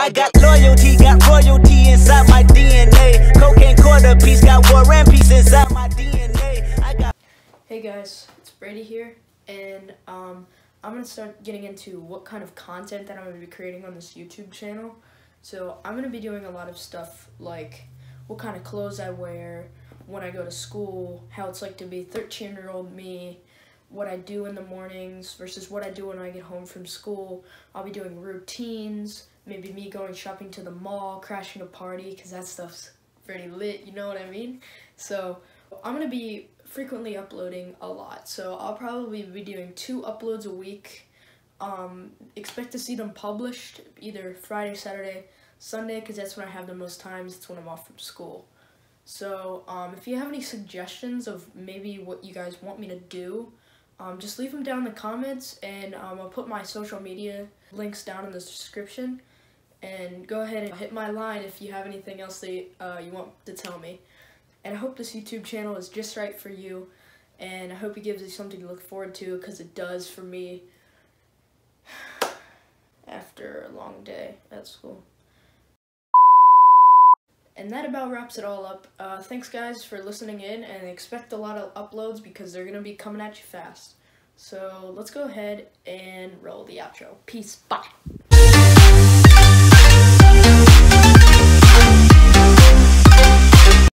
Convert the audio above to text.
I got loyalty, got royalty inside my DNA. Cocaine quarter piece, got war and peace inside my DNA. I got. Hey guys, it's Brady here, and um, I'm gonna start getting into what kind of content that I'm gonna be creating on this YouTube channel. So I'm gonna be doing a lot of stuff like what kind of clothes I wear when I go to school, how it's like to be 13 year old me, what I do in the mornings versus what I do when I get home from school. I'll be doing routines, maybe me going shopping to the mall, crashing a party, because that stuff's pretty lit, you know what I mean? So I'm going to be frequently uploading a lot. So I'll probably be doing two uploads a week. Um, expect to see them published either Friday, Saturday, Sunday, because that's when I have the most times. It's when I'm off from school. So um, if you have any suggestions of maybe what you guys want me to do, um, just leave them down in the comments and um, I'll put my social media links down in the description and go ahead and hit my line if you have anything else that uh, you want to tell me. And I hope this YouTube channel is just right for you and I hope it gives you something to look forward to because it does for me after a long day at school. And that about wraps it all up. Uh, thanks guys for listening in and expect a lot of uploads because they're going to be coming at you fast. So let's go ahead and roll the outro. Peace. Bye.